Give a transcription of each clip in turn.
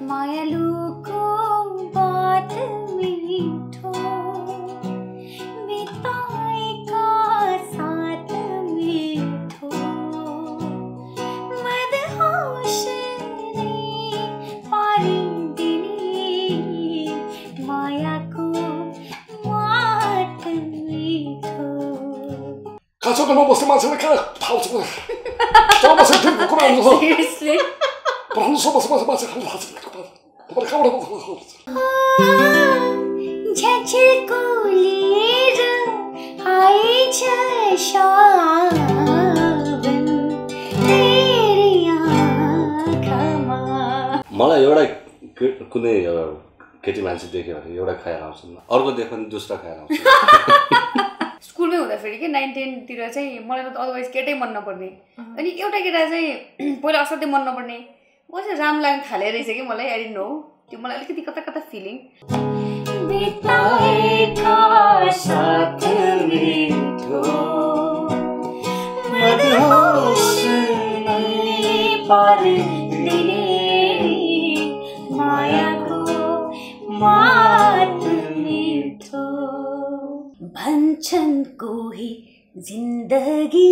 मायालुको बात मिठो बिताएका साथ मिठो। मदहोसले पारिदिने मायाको मात मिठो। खाँचोको नबस्ने मान्छेले कहाँ थाहा छ त्यहाँ बसेर मलाई एउटा कुनै एउटा केटी मान्छे देख्यो भने एउटा खाएर आउँछ अर्को देख्यो भने दुसरा खाएर आउँछ स्कुलमै हुँदाखेरि कि नाइन टेनतिर चाहिँ मलाई त अदरवाइज केटै मन नपर्ने। अनि एउटा केटा चाहिँ पहिला असाध्यै मन नपर्ने। कसै राम लाग्न थाले रहेछ कि मलाई आई नो त्यो मलाई अलिकति कता कता फिलिङ बिताएका साथ मिठो मदहोसले पारिदिने मायाको मात मिठो भन्छन् कोही जिन्दगी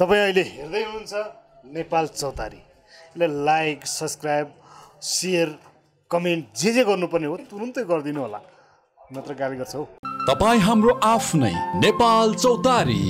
तपाईँ अहिले हेर्दै हुनुहुन्छ नेपाल चौतारी। यसलाई लाइक सब्सक्राइब सेयर कमेन्ट जे जे गर्नुपर्ने हो तुरुन्तै गरिदिनु होला। नत्र गाली गर्छ। हौ तपाईँ हाम्रो आफ्नै नेपाल चौतारी।